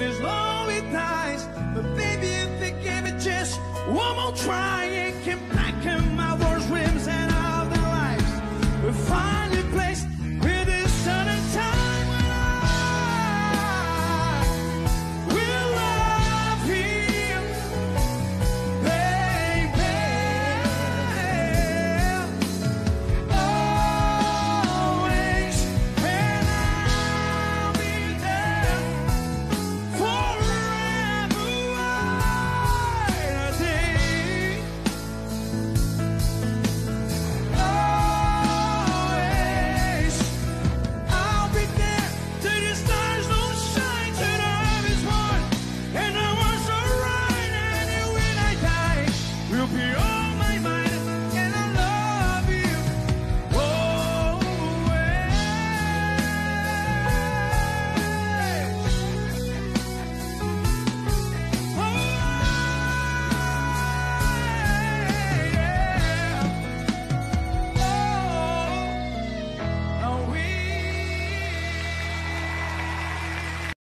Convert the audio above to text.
If it's lonely nights, but baby, if they give it just one more try, it can